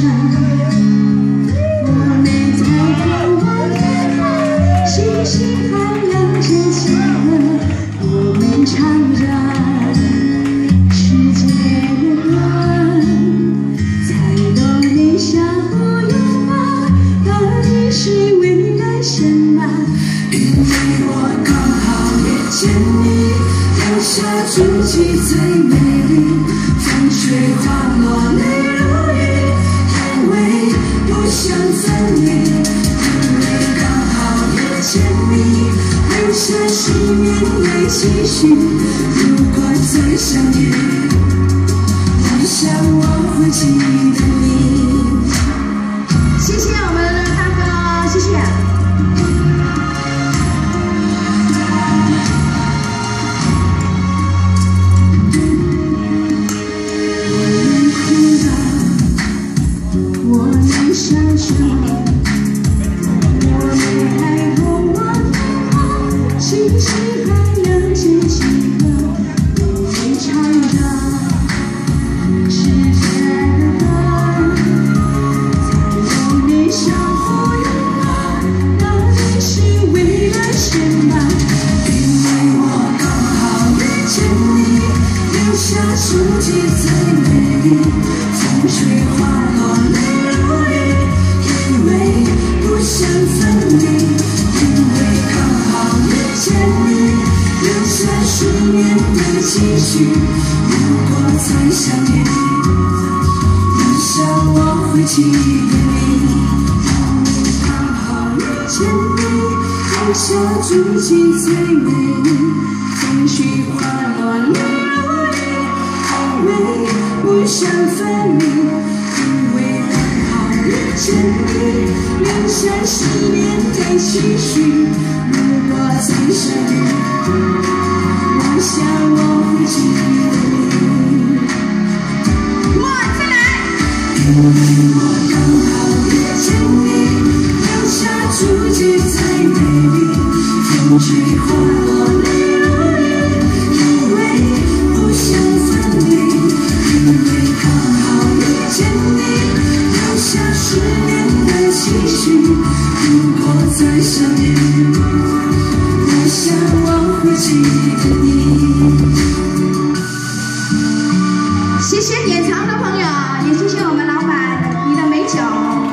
我们抬头望天星星还亮着几颗我们唱着世界的歌才懂得相互拥抱到底是未来什么因为我刚好遇见你留下足迹才美丽风吹花落泪留下十年的期许。如果再相遇，我想我会记得你。谢谢我们的大哥，谢谢。我能享受，足迹最美丽，风吹花落泪如雨，因为不想分离，因为刚好遇见你，留下十年的期许。如果再相遇，我想我会记得你。因为刚好遇见你，留下足迹最美丽，风吹花落泪如，想分离，因为刚好遇见你，留下十年的期许。如果再相遇，我想我会记得你。哇，再来！因为我刚好遇见你，留下足迹最美丽，风吹花落谢谢点唱的朋友，也谢谢我们老板，你的美酒。